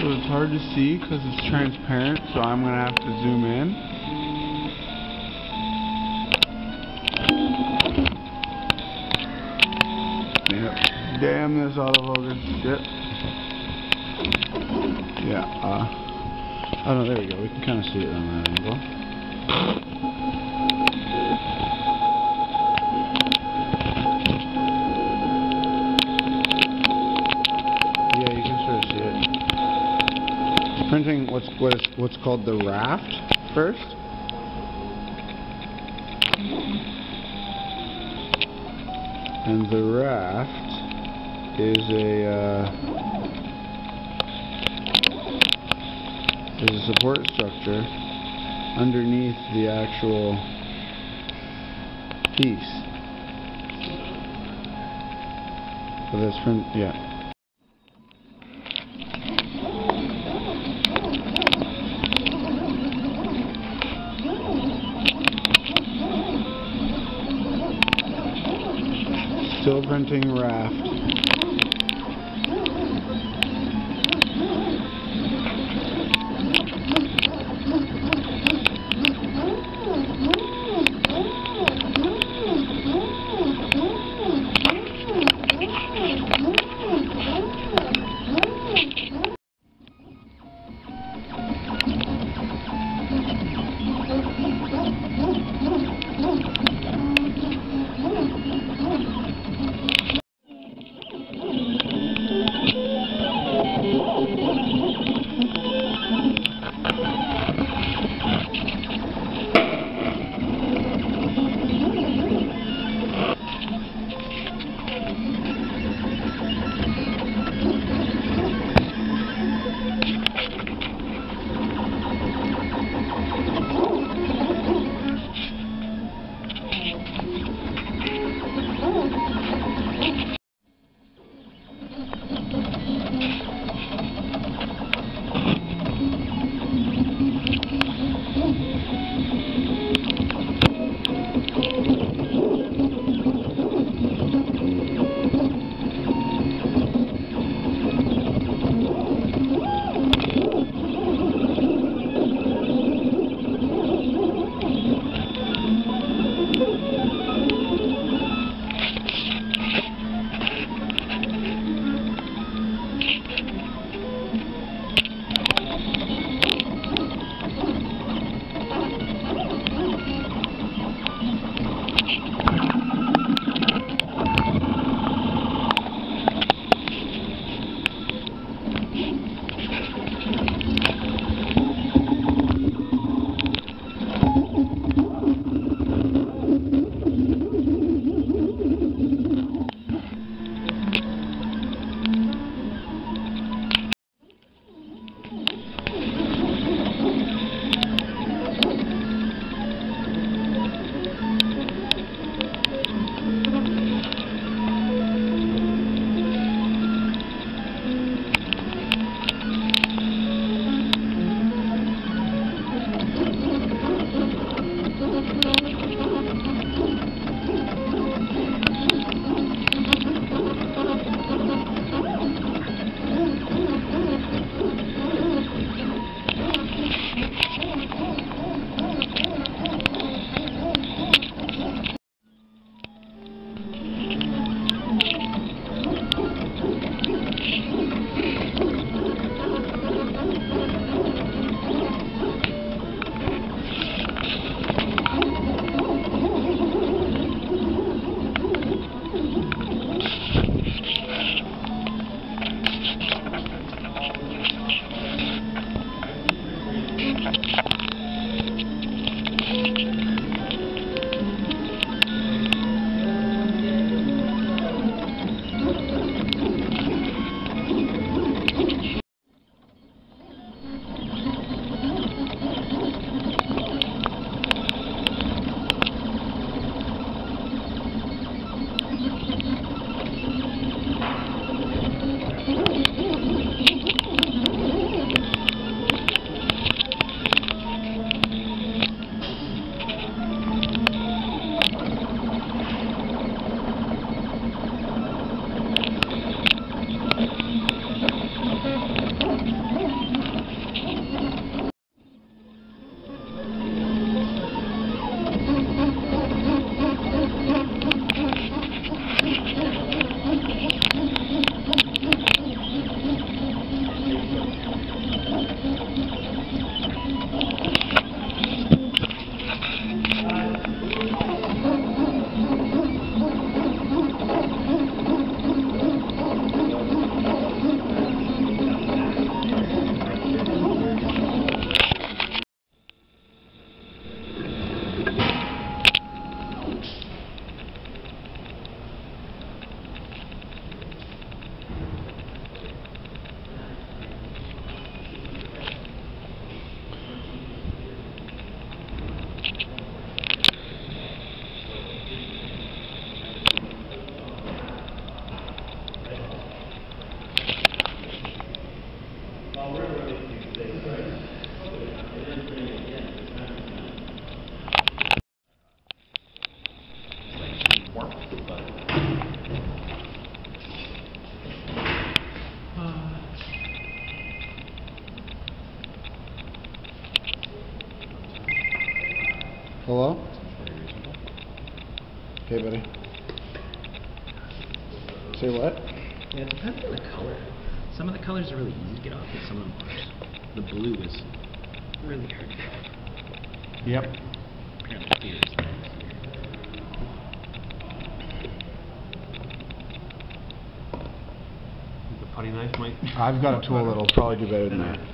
So it's hard to see because it's transparent, so I'm going to have to zoom in. Damn this autofocus. Shit. Yeah, uh... Oh no, there we go. We can kind of see it on that angle. Printing what's what is what's called the raft first. And the raft is a uh, is a support structure underneath the actual piece. So that's print yeah. Printing raft. Hello? Okay, buddy. Say what? Yeah, it depends on the color. Some of the colors are really easy to get off, but some of them aren't. The blue is really hard to get off. Yep. Apparently, fear is The putty knife might. I've got a tool that'll probably do better than that.